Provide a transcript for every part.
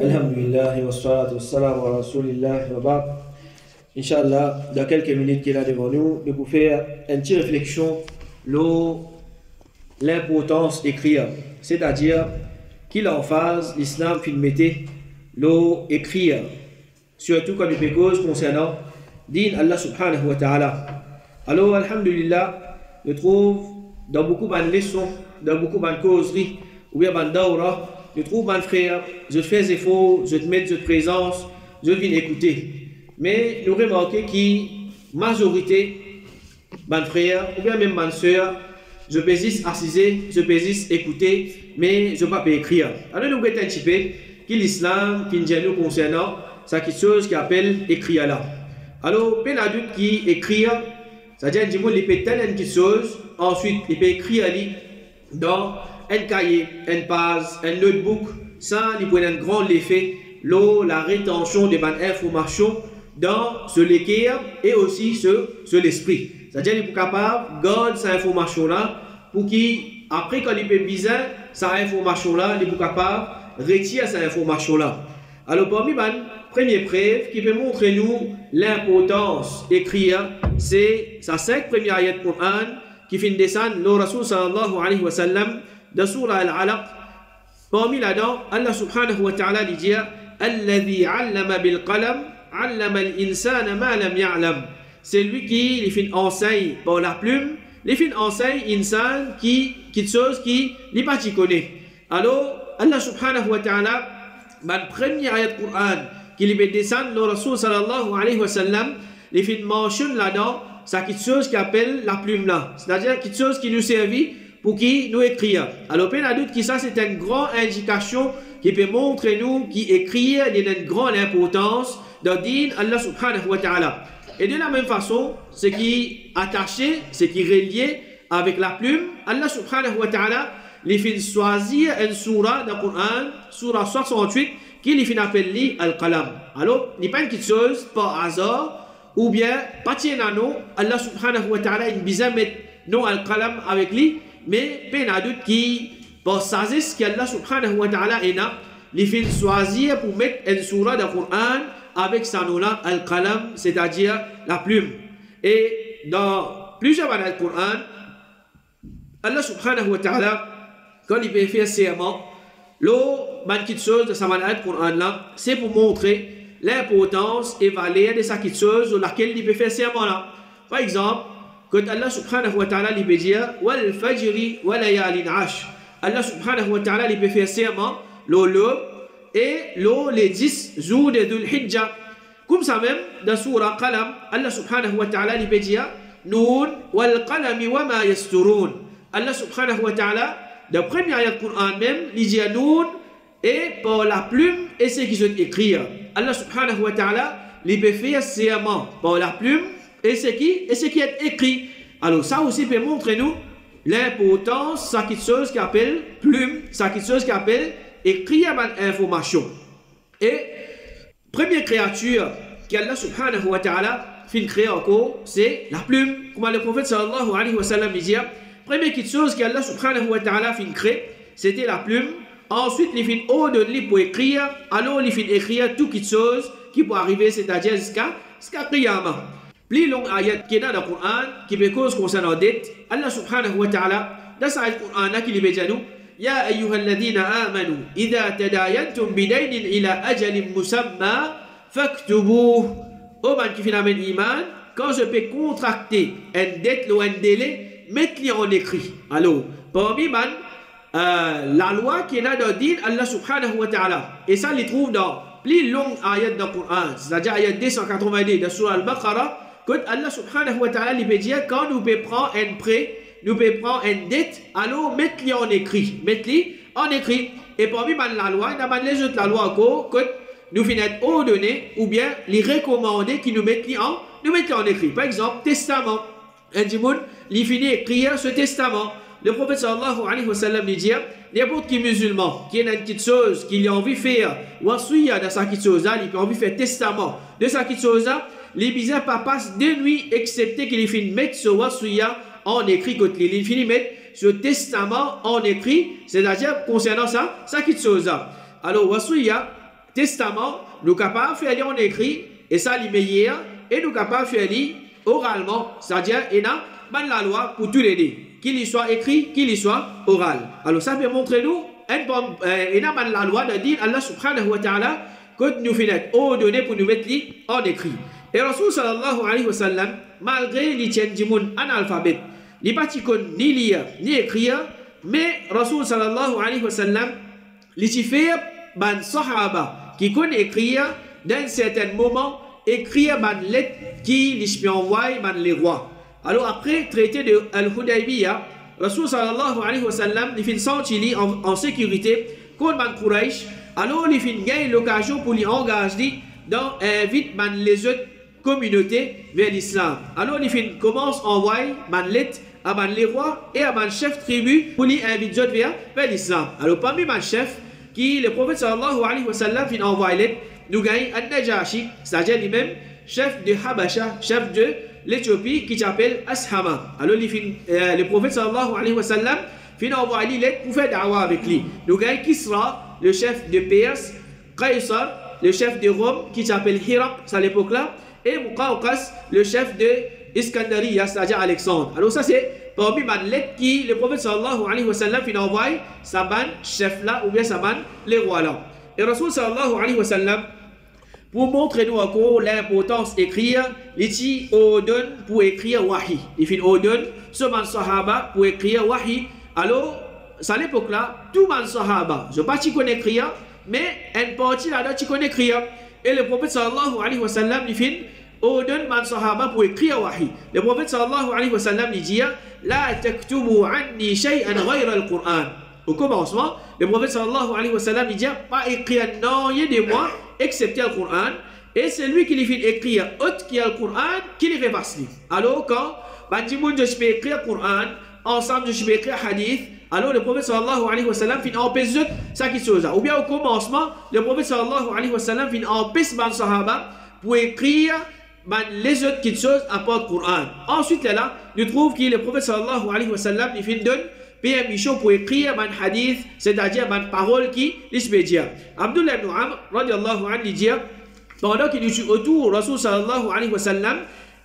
Alhamdulillah wa salatu wa salam wa rasulillah wa ba'd. Inch'Allah, dans quelques minutes qu'il a devant nous, nous pouvons faire une petite réflexion l'importance d'écrire. C'est-à-dire qu'il en phase l'islam qu'il mettait l'eau écrire. Surtout quand il fait cause concernant din Allah subhanahu wa ta'ala. Alors, Alhamdulillah, je trouve dans beaucoup de leçons, dans beaucoup de causeries, ou bien dans daura, je trouve mon frère, je fais des efforts, je te mets de présence, je viens écouter. Mais nous remarquons que majorité, mon frère, ou bien même ma soeur, je peux juste assiser, je peux écouter, mais je ne peux pas écrire. Alors nous regardons un petit peu que l'islam, qui nous concernant, c'est quelque chose qui appelle écrire là. Alors, plein d'adulte qui écrit, c'est-à-dire qu'il peut telle une chose, ensuite il peut écrire dans un cahier, une page, un notebook, sans il prend un grand effet, l'eau, la rétention des bonnes informations dans ce l'équerre et aussi sur, l'esprit. C'est-à-dire qu'il est capable de garder cette information-là pour qu'il, après quand il peut besoin, cette information-là, il est capable de retirer cette information-là. Alors parmi les premières preuves qui peut montrer nous l'importance d'écrire, c'est sa cinq première ayat Coran qui fait descendre le Rasul sallallahu alayhi wa sallam de Surah Al-Alaq. Parmi là-dedans, Allah subhanahu wa ta'ala dit Alladhi allama bil qalam, allama al-insana ma lam ya'lam. C'est lui qui les fait enseigne par la plume, les fait enseigne insan qui quelque chose qui n'est pas connaît. Alors, Allah subhanahu wa ta'ala, dans la première ayat Coran qui lui descend, le Rasul sallallahu alayhi wa sallam, les fait mentionne là-dedans, c'est quelque chose qui appelle la plume là. C'est-à-dire quelque chose qui nous servit pour qui nous écrire. Alors, peine à doute que ça, c'est une grande indication qui peut montrer nous qui écrire a une grande importance dans din Allah subhanahu wa ta'ala. Et de la même façon, ce qui est attaché, ce qui est relié avec la plume, Allah subhanahu wa ta'ala les fait choisir une surah dans le Coran, surah 68, qui les fait appeler Al-Qalam. Alors, il n'est pas une chose par hasard, ou bien, pas nous, Allah subhanahu wa ta'ala, il besoin mettre non Al-Qalam avec lui, mais à doute qui, par sagesse qu'Allah subhanahu wa ta'ala est là, il fait choisir pour mettre une surah le Coran avec sa nom-là, Al-Qalam, c'est-à-dire la plume. Et dans plusieurs dans le Coran, Allah subhanahu wa ta'ala, quand il veut faire serment, l'eau, petite chose de sa manette Coran là, c'est pour montrer l'importance et valeur de sa chose laquelle il peut faire serment là. Par exemple, quand Allah subhanahu wa ta'ala il peut dire wal fajri wa layalin ash. Allah subhanahu wa ta'ala il peut faire serment l'eau et l'eau les 10 jours de Dhul Hijjah. Comme ça même, dans Surah Qalam, Allah subhanahu wa ta'ala il peut dire Noun wal qalami wa ma yasturun. Allah subhanahu wa ta'ala dans premier ayat Coran même, il dit Noun et par la plume et ce qui sont écrits. Allah subhanahu wa ta'ala, il peut faire serment par la plume et ce qui, et ce qui est écrit. Alors ça aussi peut montrer nous l'importance, ça quelque chose qui appelle plume, ça quelque chose qui appelle écrit information. Et première créature qu'Allah subhanahu wa ta'ala fait créer encore, c'est la plume. Comme le prophète sallallahu alayhi wa sallam dit, Première chose qu'Allah subhanahu wa ta'ala fin créer, c'était la plume. Ensuite, il fin ordonner pour écrire. Alors, il fin écrire toutes les choses qui peuvent arriver, c'est-à-dire jusqu'à jusqu'à Qui peut cause concernant dette, Allah subhanahu wa ta'ala, dans ce Coran qui lui dit nous, يا أيها الذين آمنوا إذا تداينتم بدين إلى أجل مسمى فاكتبوه. Man qui finalement iman, quand je peux contracter une dette ou un délai, mettre en écrit. Alors, parmi man, euh, la loi qui est là dans din Allah subhanahu wa ta'ala. Et ça, il trouve dans plus longue ayat le Coran, c'est-à-dire ayat 282 de Surah Al-Baqarah, que Allah subhanahu wa ta'ala veut dire quand nous prendre un prêt, nous prendre une dette, alors mettez-le en écrit. Mettez-le en écrit. Et parmi la loi, il y a les autres la loi que nous finissons ordonner ou bien les recommander qui nous mettent en, en écrit. Par exemple, testament. Un dimoun, il finit écrire ce testament. Le prophète sallallahu alayhi wa sallam dit n'importe qui musulman qui a une petite chose qu'il a envie de faire, wasouya de sa petite chose, il a envie de faire testament de sa petite chose, les bizarres pas passe de nuit excepté qu'il finit mettre ce wasouya en écrit côté il finit mettre ce testament en écrit, c'est-à-dire concernant ça, sa petite chose. Alors wasouya, testament, nous capables faire en écrit, et ça, les meilleurs, et nous capables faire oralement, c'est-à-dire, y a la loi pour tous les deux, qu'il y soit écrit, qu'il y soit oral. Alors, ça peut montrer nous, il y a la loi de dire, Allah subhanahu wa ta'ala, que nous faisons ordonner pour nous mettre en écrit. Et Rasul sallallahu alayhi wa sallam, malgré les tiens du monde analphabète, les pas ni lire, ni écrire, mais Rasul sallallahu alayhi wa sallam, les fait ban sahaba qui connaît écrire d'un certain moment écrire ban lettre qui les envoie ban les rois. Alors après traité de al-Hudaybiyah Rasul sallallahu alayhi wa sallam il fait sentir en, en sécurité contre ban Quraysh. Alors il fait gagner l'occasion pour lui engager dans invite ban les autres communautés vers l'islam alors il commence à envoyer ban lettre à ban les rois et à ban chef tribu pour lui inviter vers, vers l'islam alors parmi ban chef qui le prophète sallallahu alayhi wa sallam fin envoyé nous gagne An-Najashi, c'est-à-dire lui-même chef de Habasha, chef de l'Éthiopie qui s'appelle Ashama. Alors euh, le prophète sallallahu alayhi wa sallam fin envoyé lettre pour faire da'wa avec lui. Nous gagne Kisra, le chef de Perse, Qaisar, le chef de Rome qui s'appelle Hirak à l'époque-là, et Muqawqas, le chef de Iskandariya, c'est-à-dire Alexandre. Alors ça c'est parmi les lettres qui le prophète sallallahu alayhi wa sallam fin envoyé sa ban chef là ou bien sa ban les rois là. Et Rasul sallallahu alayhi wa sallam pour montrer nous encore l'importance d'écrire, il ordonne pour écrire wahi. Il fait ordonne ce man sahaba pour écrire wahi. Alors, à l'époque là, tout man sahaba, je ne sais pas qui connaît écrire, mais une partie là-dedans qui connaît écrire. Et le prophète sallallahu alayhi wa sallam, il fait ordonne man sahaba pour écrire wahi. Le prophète sallallahu alayhi wa sallam, il dit La taktubu anni shay'an ghayra al-Qur'an. Au commencement, le prophète sallallahu alayhi wa sallam, il dit Pas écrire non, de moi, excepté le Coran. Et c'est lui qui lui fait écrire autre qui a le Coran, qui lui fait passer. Alors, quand, Bandimoun, je peux écrire le Coran, ensemble, je peux écrire hadith, alors le prophète sallallahu alayhi wa sallam fin empêche ça qui chose. Ou bien au commencement, le prophète sallallahu alayhi wa sallam fin empêche ban sahaba pour écrire ben, les autres qui choses à part le Coran. Ensuite, là, nous trouvons que le prophète sallallahu alayhi wa sallam il fin donne permission pour écrire un hadith, c'est-à-dire une parole qui les dire. Abdullah ibn Amr, radiallahu anhu, dit pendant qu'il nous autour, Rasul sallallahu alayhi wa sallam,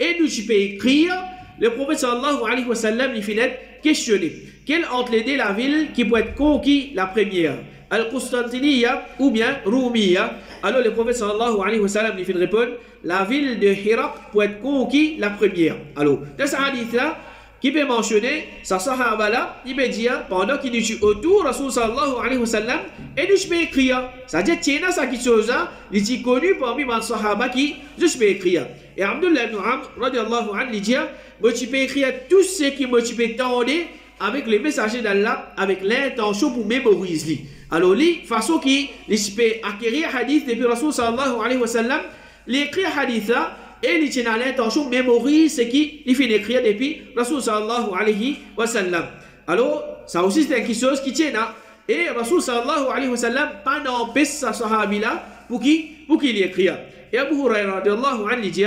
et nous peut écrire, le prophète sallallahu alayhi wa sallam, il finit questionner. Quelle entre les deux la ville qui peut être conquis la première? Al-Qustantiniya ou bien Roumiya Alors le prophète sallallahu alayhi wa sallam, il finit répondre la ville de Hirak peut être conquis la première. Alors, dans ce hadith-là, qui peut mentionner sa sahaba là, il peut dire pendant qu'il est autour Rasul sallallahu alayhi wa sallam et nous peux écrire. C'est-à-dire tiens ça qui chose il est connu parmi les sahaba qui je peux écrire. Et Abdullah ibn Amr radiallahu anhu dit moi tu peux écrire tout ce qui moi tu peux tendre avec les messagers d'Allah avec l'intention pour mémoriser. Alors lui façon qui il peut acquérir hadith depuis Rasul sallallahu alayhi wa sallam, l'écrire hadith là et il tient à l'intention mémorise ce qu'il fait écrire depuis Rasul sallallahu alayhi wa sallam. Alors, ça aussi c'est quelque chose qui tient là. Et Rasul sallallahu alayhi wa sallam, pas n'empêche sa sahabi là pour qui pour qu'il écrit. Et Abu Hurairah radiallahu anhu dit,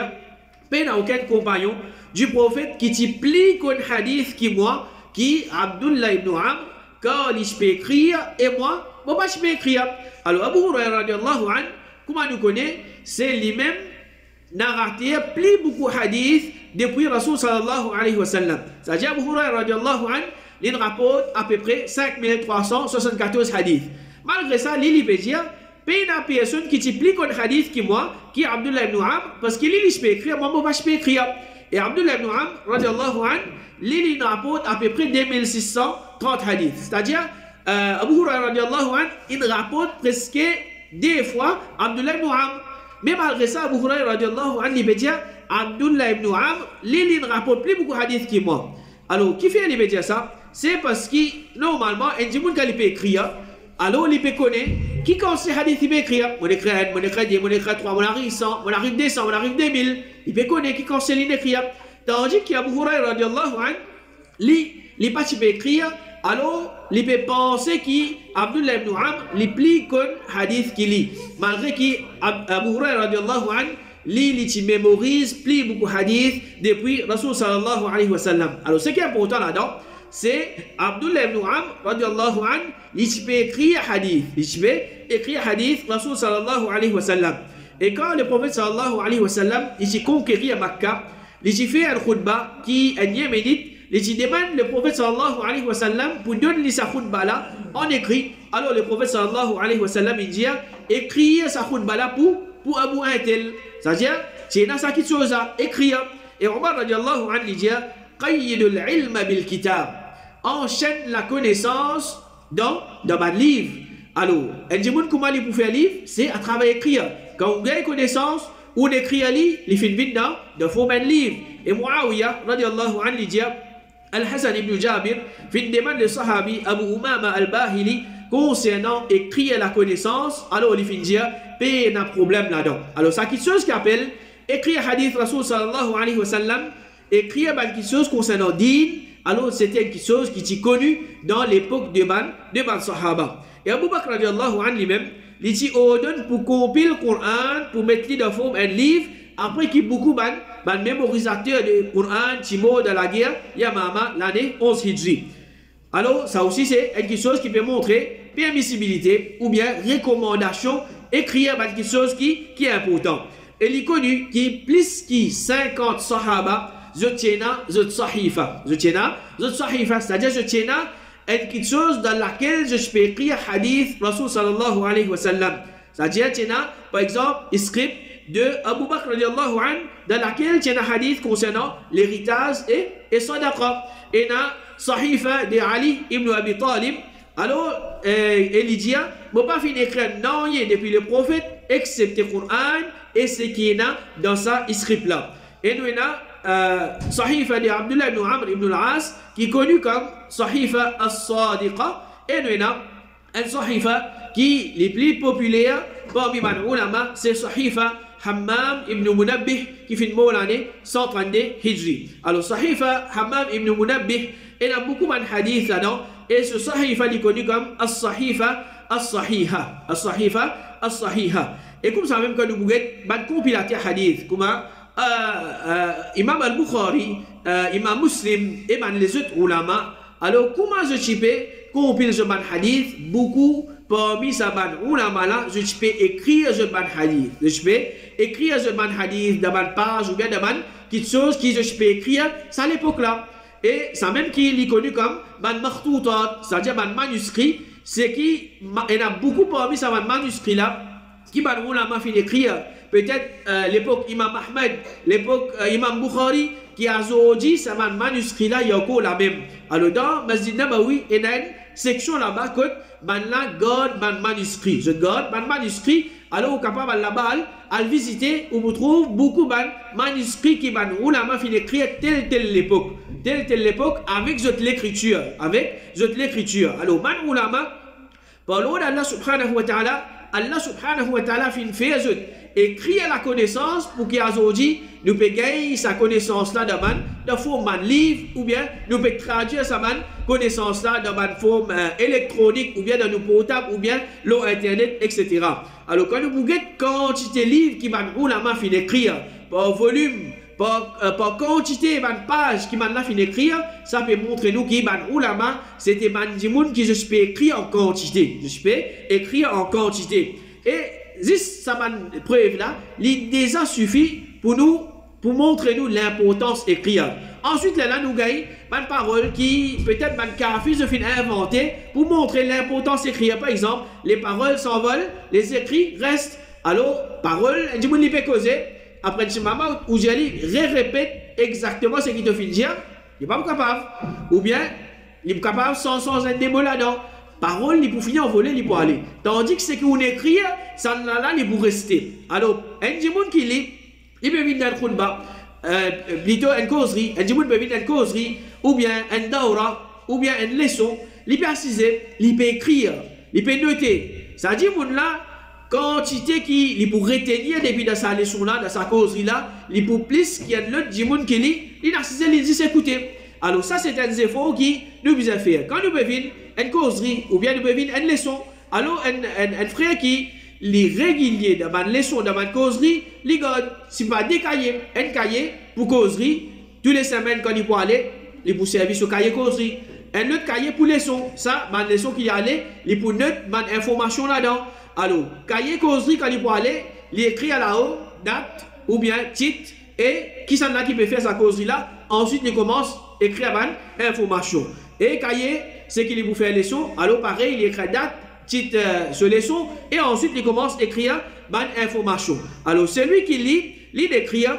pas aucun compagnon du prophète qui t'implique un hadith qui moi, qui Abdullah ibn Amr, quand il peut écrire et moi, moi pas je peux écrire. Alors Abu Hurairah radiallahu anhu, comment nous connaît, c'est lui-même narraté plus beaucoup de hadiths depuis Rasul sallallahu alayhi wa sallam. C'est-à-dire Abu Hurairah radiallahu anhu, il rapporte à peu près 5374 hadiths. Malgré ça, il peut dire, pas une personne qui t'implique un hadith qui moi, qui Abdullah ibn Amr, parce qu'il peut écrire, moi, moi, je peux écrire. Et Abdullah ibn Amr, anhu, il rapporte à peu près 2630 hadiths. C'est-à-dire, euh, Abu Hurairah il rapporte presque deux fois Abdullah ibn Amr. Mais malgré ça, Abu Hurairah il dire Abdullah ibn Amr, lui, il ne rapporte plus beaucoup de hadiths que moi. Alors, qui fait il ça? C'est parce que normalement, un gens qui peut écrire, alors il peut connaître qui quand ces hadiths il peut écrire. Mon écrit 1, mon écrit 2, mon écrit 3, mon arrive 100, mon arrive 200, mon arrive 2000. Il peut connaître qui quand c'est l'écrire. Tandis qu'Abu Hurairah radiallahu anhu, lui, il pas écrire, alors il peut penser qu'Abdullah ibn Amr li plie comme hadith qu'il lit. Malgré qu'Abu Hurairah radiallahu anhu, lui, il mémorise plie beaucoup hadith depuis Rasul sallallahu alayhi wa sallam. Alors ce qui est important là-dedans, c'est Abdullah ibn Amr an, il peut écrire hadith. Il peut écrire hadith, Rasul sallallahu alayhi wa sallam. Et quand le prophète sallallahu alayhi wa sallam, il conquérit à Makkah, il fait un khutbah qui est yéménite, il demande le prophète sallallahu alayhi wa sallam pour donner sa khutbah là en écrit. Alors le prophète sallallahu alayhi wa sallam, il dit, écrire sa khutbah là pour, pour Abu Atel. C'est-à-dire, c'est ça qui chose écrire. Et Omar radiallahu anhu dit, qayyidul. Enchaîne la connaissance dans, dans livre. Alors, un dit comment il peut faire livre C'est à travers écrire. Quand on gagne connaissance, on écrit livre, il fait une dans de livre. Et Muawiyah, radiallahu anhu, dit Al-Hassan ibn Jabir, fait une Sahabi Abu al-Bahili concernant écrire la connaissance. Alors, il fait dire, pas un problème là-dedans. Alors, ça qui chose qui appelle écrire hadith Rasul sallallahu alayhi wa sallam, écrire quelque chose concernant din, alors c'était quelque chose qui était connu dans l'époque de Ban, de Ban Sahaba. Et Abu Bakr radiallahu anhu lui-même, il dit ordonne pour compiler le Coran, pour mettre dans forme un livre, après qu'il beaucoup ban, ban mémorisateur de Coran, Timo de la guerre, Yamama, l'année 11 Hijri. Alors, ça aussi, c'est quelque chose qui peut montrer permissibilité ou bien recommandation, écrire quelque chose qui, qui est important. Et il est connu qui plus que 50 sahaba, je tiens je sahifa. Je tiens je sahifa, c'est-à-dire je tiens quelque chose dans laquelle je peux écrire hadith Rasul sallallahu alayhi wa sallam. C'est-à-dire, par exemple, le script de Abu Bakr radiallahu an, dans laquelle tiens hadith concernant l'héritage et, et sadaqa. Et na sahifa de Ali ibn Abi Talib. Alors, euh, je ne pas finir d'écrire non, depuis le prophète, excepté Coran et ce qui est dans sa script là. Et nous euh, Sahifa de Abdullah ibn Amr ibn al-As qui est connu comme Sahifa as-Sadiqa et nous avons un Sahifa qui est le plus populaire parmi les ulama c'est Sahifa Hammam ibn Munabbih qui fait mort l'année 132 Hijri. Alors Sahifa Hammam ibn Munabbih il a beaucoup de hadiths là-dedans et ce Sahifa est connu comme As-Sahifa As-Sahiha. As-Sahifa As-Sahiha. Et comme ça même quand nous voulons, ban compilateur hadith, comme euh, euh, Imam al-Bukhari, euh, Imam Muslim et ban les autres ulama, alors comment je peux compiler ce ban hadith, beaucoup parmi ces ban ulama là, je peux écrire ce ban hadith. Je peux écrire ce ban hadith dans ban page ou bien dans ban quelque chose que je peux écrire, c'est à l'époque là. Et ça même qui est connu comme ban martoutat, c'est-à-dire ban manuscrit, c'est qui, il y a beaucoup parmi ces manuscrits là, qui va ulama fin écrire peut-être euh, l'époque Imam Ahmed l'époque euh, Imam Bukhari qui a dit ça manuscrit là il y a encore la même. Alors dans Masjid Nabawi il y a une section là-bas que ban là garde ban manuscrit. Je garde ban manuscrit alors au capable là-bas à visiter où vous trouve beaucoup ban manuscrits qui ban ulama fin écrire telle telle l'époque telle telle l'époque avec l'écriture avec l'écriture. Alors ban ulama par l'ordre d'Allah subhanahu wa ta'ala Allah subhanahu wa ta'ala fin fait écrit la connaissance pour qu'il aujourd'hui nous peut gagner sa connaissance là dans de forme de livre ou bien nous peut traduire sa connaissance là dans une forme euh, électronique ou bien dans nos portables ou bien l'eau internet etc. Alors quand nous avons quantité de livres qui m'a la main fin écrire par volume par, euh, par quantité de pages qui m'a fin écrire, ça peut montrer nous qui ban ulama, c'était ban monde qui je écrire en quantité. Je peux écrire en quantité. Et juste m'a preuve là, déjà suffit pour nous pour montrer nous l'importance d'écrire. Ensuite, là, nous gagnons une parole qui, peut-être, un café se fait inventer pour montrer l'importance d'écrire. Par exemple, les paroles s'envolent, les écrits restent. Alors, parole, du monde peut causer, après ce moment où j'ai répète exactement ce qu'il te fait dire, il n'est pas capable. Ou bien, il est capable sans, sans un démon là-dedans. Parole, il peut finir en voler, il peut aller. Tandis que ce qu'on écrit, ça là, là, il peut rester. Alors, un monde qui lit, il peut venir dans le euh, plutôt une causerie, un monde peut venir une causerie, ou bien un daura, ou bien une leçon, il peut assiser, il peut écrire, il peut noter. Ça dit, monde là, quantité qui il pour retenir depuis dans sa leçon là dans sa causerie là il pour plus qu'il y a l'autre monde qui lit il a il dit écouter alors ça c'est un effort qui nous devons faire quand nous bevons une causerie ou bien nous bevons une leçon alors un, un, un frère qui les régulier dans ma leçon dans ma causerie il garde si pas des cahiers un cahier pour causerie tous les semaines quand il peut aller il pour servir ce cahier causerie un autre cahier pour leçon. Ça, ma leçon qui y allait, il pour neutre, ma information là-dedans. Alors, cahier causerie quand il pour aller, il écrit à la haut, date, ou bien titre, et qui s'en a qui peut faire sa causerie là. Ensuite, il commence à écrire ma information. Et cahier, c'est qu'il vous fait leçon. Alors, pareil, il écrit date, titre, euh, ce leçon, et ensuite, il commence à écrire ma information. Alors, celui qui lit, lit d'écrire,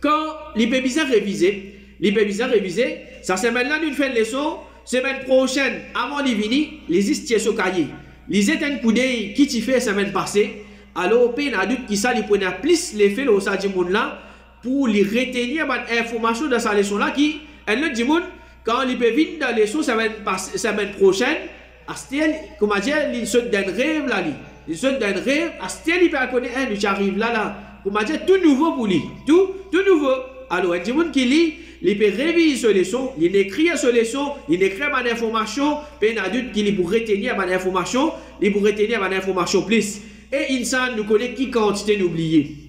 quand bien réviser, il peut bien réviser, ça c'est maintenant une fin de leçon, semaine prochaine, avant de venir, les istiers sur cahier. Les éteignes pour qui tu fais semaine passée, alors, il y a qui ça, il prenait plus l'effet au sa là pour les retenir les informations dans sa leçon là qui, elle le dit quand il peut venir dans leçon semaine, semaine prochaine, à comment dire, il se donne rêve là, il se donne rêve, à il peut connaître, hein, il arrive là, là, comment dire, tout nouveau pour lui, tout, tout nouveau. Alors, il dit qui lit, il peut réviser ce leçon, il écrit ce leçon, il écrit ma information, puis un adulte qui pour retenir ma information, il pour retenir ma information plus. Et insan nous connaît qui quantité d'oublier.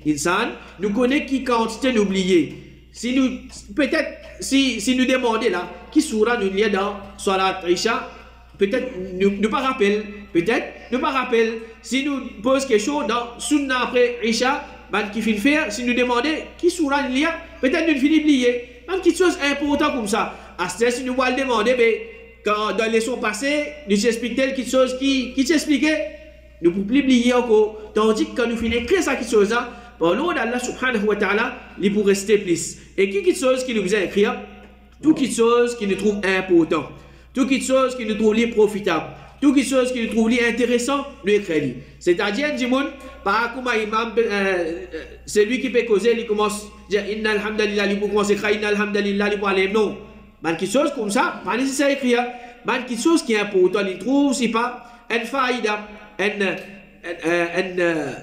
Nous connaît qui quantité d'oublier. Si nous, peut-être, si, si nous demandons là, qui sera nous lire dans Salat Isha, peut-être nous ne pas rappeler, peut-être nous pas rappeler. Si nous pose quelque chose dans Sunna après Isha, ben, qui finit faire, si nous demandons qui sera nous lire, peut-être nous finissons oublier. Même quelque chose important comme ça. À ce si nous allons demander, mais quand dans les leçons passées, nous expliquons quelque chose qui, qui t'expliquait, nous pouvons plus oublier encore. Tandis que quand nous finissons écrire ça quelque chose là, par l'eau d'Allah subhanahu wa ta'ala, il pour rester plus. Et qui quelque chose qui nous a écrit, tout quelque chose qui nous trouve important, tout quelque chose qui nous trouve profitable, tout quelque chose qui nous trouve intéressant, nous écrit. C'est-à-dire, Jimoun, pas comme imam, euh, euh, c'est lui qui peut causer, il commence dire Inna alhamdulillah, il peut commencer à écrire Inna alhamdulillah, il aller. Non. Mais quelque chose comme ça, pas nécessaire d'écrire. Mais quelque chose qui est important, il trouve, c'est pas un faïda, un, un,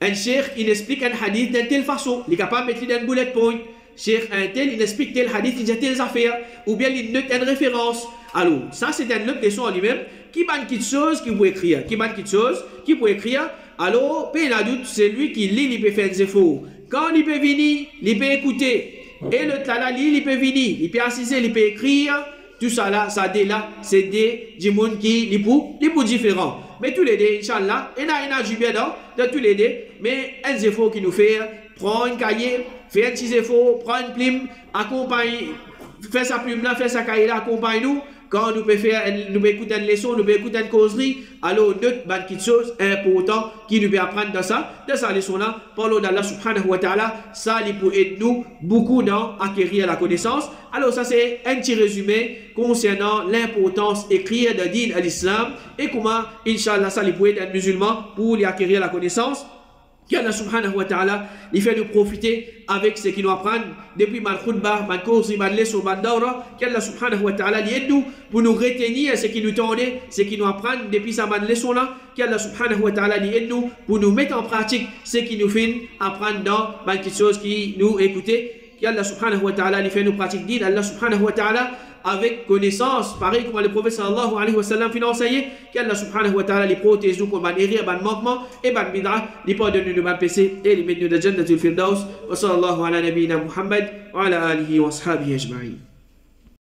un, cheikh, il explique un hadith d'une telle façon, il est capable de mettre un bullet point. Cheikh, un tel, il explique tel hadith, il dit telle affaire, ou bien il note une référence. Alors, ça, c'est un autre leçon en lui-même qui manque quelque chose qui peut écrire, qui manque quelque chose qui peut écrire. Alors, peu de doute, c'est lui qui lit, il peut faire des efforts. Quand il peut venir, il peut écouter. Et le là, il peut venir, il peut assister, il peut écrire. Tout ça là, ça là, c'est des, du monde qui, les pour, les pour différents. Mais tous les deux, Inch'Allah, il y a un bien de tous les deux, mais un effort qui nous fait, prends un cahier, fais un petit effort, prends une plume, accompagne, fais sa plume là, fais sa cahier là, accompagne-nous, quand nous pouvons nous écouter une leçon, nous écouter une causerie, alors notre bonne quelque chose important qui nous peut apprendre dans ça, dans sa leçon là, parlons d'Allah subhanahu wa ta'ala, ça il pour aider nous beaucoup dans acquérir la connaissance. Alors ça c'est un petit résumé concernant l'importance écrire de à l'islam et comment, inshallah, ça il pour aider un musulman pour lui acquérir la connaissance qu'Allah subhanahu wa ta'ala il fait nous profiter avec ce qu'il nous apprend depuis ma khutbah, ma course, ma leçon, ma daura. qu'Allah subhanahu wa ta'ala aide nous pour nous retenir ce qu'il nous tendait, ce qu'il nous apprend depuis sa leçon là. qu'Allah subhanahu wa ta'ala aide nous pour nous mettre en pratique ce qu'il nous fait apprendre dans quelque chose qui nous écoutait. qu'Allah subhanahu wa ta'ala il fait nous pratiquer. Allah subhanahu wa ta'ala avec connaissance, pareil comme le prophète sallallahu alayhi wa sallam enseigné, qu'Allah subhanahu wa ta'ala les protège nous contre les erreurs, les manquements et les bid'a, les pardonne de péché et les met nous de Jannatul Firdaus. Wa sallallahu ala nabiyyina Muhammad wa ala alihi wa ashabihi ajma'in.